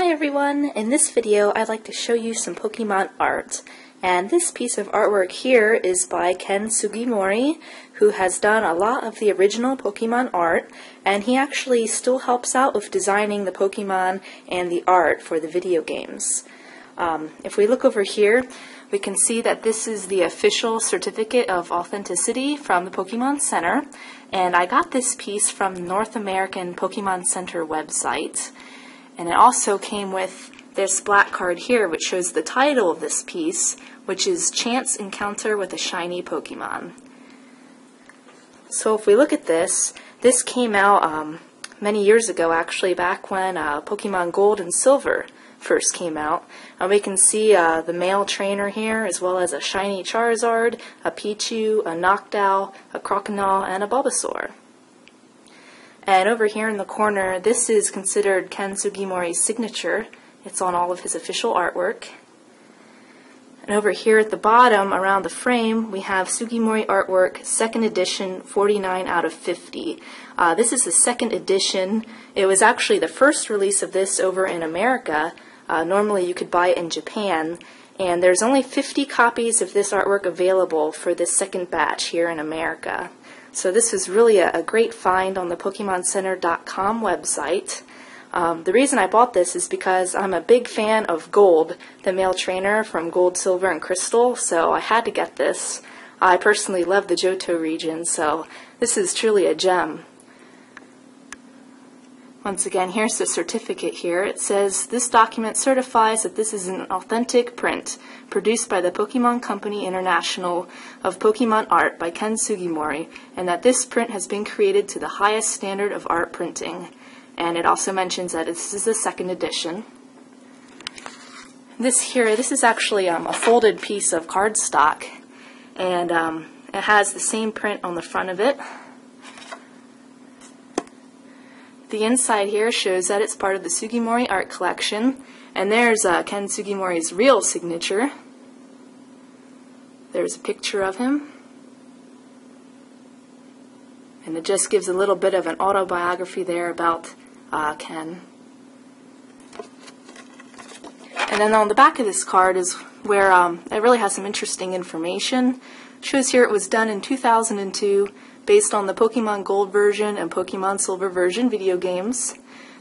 Hi everyone! In this video I'd like to show you some Pokemon art. And this piece of artwork here is by Ken Sugimori, who has done a lot of the original Pokemon art, and he actually still helps out with designing the Pokemon and the art for the video games. Um, if we look over here, we can see that this is the official certificate of authenticity from the Pokemon Center, and I got this piece from the North American Pokemon Center website. And it also came with this black card here, which shows the title of this piece, which is Chance Encounter with a Shiny Pokemon. So if we look at this, this came out um, many years ago, actually, back when uh, Pokemon Gold and Silver first came out. And we can see uh, the male trainer here, as well as a shiny Charizard, a Pichu, a Noctowl, a Croconaw, and a Bulbasaur. And over here in the corner, this is considered Ken Sugimori's signature. It's on all of his official artwork. And over here at the bottom, around the frame, we have Sugimori artwork, second edition, 49 out of 50. Uh, this is the second edition. It was actually the first release of this over in America. Uh, normally you could buy it in Japan. And there's only 50 copies of this artwork available for this second batch here in America. So this was really a, a great find on the PokemonCenter.com website. Um, the reason I bought this is because I'm a big fan of Gold, the male trainer from Gold, Silver, and Crystal, so I had to get this. I personally love the Johto region, so this is truly a gem. Once again, here's the certificate here. It says, this document certifies that this is an authentic print produced by the Pokemon Company International of Pokemon Art by Ken Sugimori, and that this print has been created to the highest standard of art printing. And it also mentions that this is the second edition. This here, this is actually um, a folded piece of cardstock, and um, it has the same print on the front of it. The inside here shows that it's part of the Sugimori art collection, and there's uh, Ken Sugimori's real signature. There's a picture of him. And it just gives a little bit of an autobiography there about uh, Ken. And then on the back of this card is where um, it really has some interesting information. It shows here it was done in 2002 based on the Pokemon Gold version and Pokemon Silver version video games.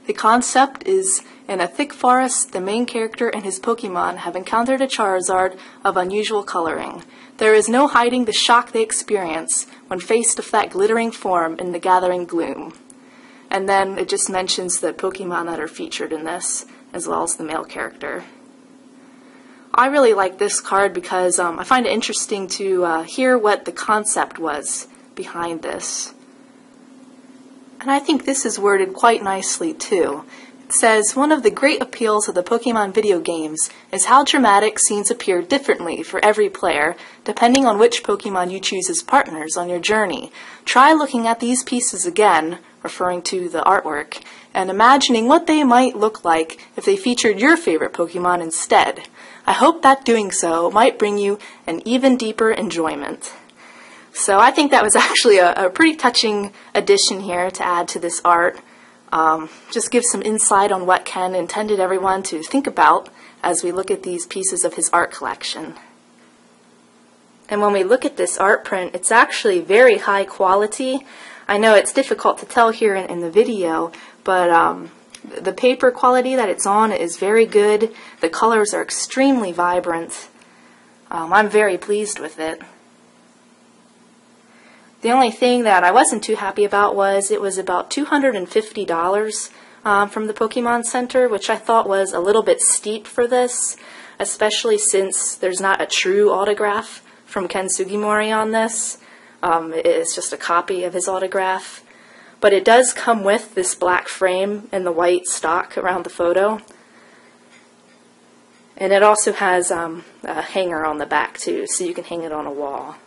The concept is in a thick forest, the main character and his Pokemon have encountered a Charizard of unusual coloring. There is no hiding the shock they experience when faced with that glittering form in the gathering gloom. And then it just mentions the Pokemon that are featured in this, as well as the male character. I really like this card because um, I find it interesting to uh, hear what the concept was behind this. And I think this is worded quite nicely too. It says, one of the great appeals of the Pokemon video games is how dramatic scenes appear differently for every player, depending on which Pokemon you choose as partners on your journey. Try looking at these pieces again, referring to the artwork, and imagining what they might look like if they featured your favorite Pokemon instead. I hope that doing so might bring you an even deeper enjoyment. So I think that was actually a, a pretty touching addition here to add to this art. Um, just give some insight on what Ken intended everyone to think about as we look at these pieces of his art collection. And when we look at this art print, it's actually very high quality. I know it's difficult to tell here in, in the video, but um, the paper quality that it's on is very good. The colors are extremely vibrant. Um, I'm very pleased with it. The only thing that I wasn't too happy about was it was about $250 um, from the Pokemon Center, which I thought was a little bit steep for this, especially since there's not a true autograph from Ken Sugimori on this. Um, it's just a copy of his autograph. But it does come with this black frame and the white stock around the photo. And it also has um, a hanger on the back too, so you can hang it on a wall.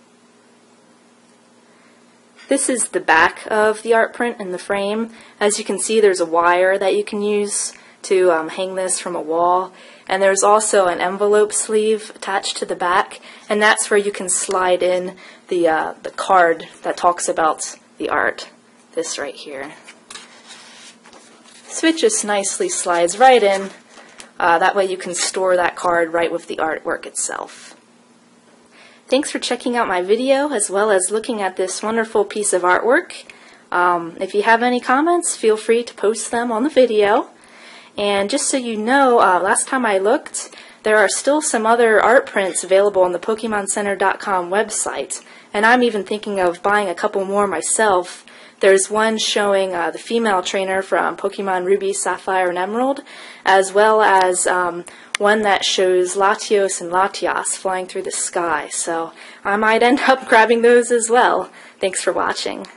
This is the back of the art print in the frame. As you can see, there's a wire that you can use to um, hang this from a wall. And there's also an envelope sleeve attached to the back, and that's where you can slide in the, uh, the card that talks about the art, this right here. So it just nicely slides right in Uh, that way you can store that card right with the artwork itself. Thanks for checking out my video as well as looking at this wonderful piece of artwork. Um, if you have any comments, feel free to post them on the video. And just so you know, uh, last time I looked, there are still some other art prints available on the PokemonCenter.com website. And I'm even thinking of buying a couple more myself. There's one showing uh, the female trainer from Pokemon Ruby, Sapphire, and Emerald, as well as um, one that shows Latios and Latias flying through the sky. So I might end up grabbing those as well. Thanks for watching.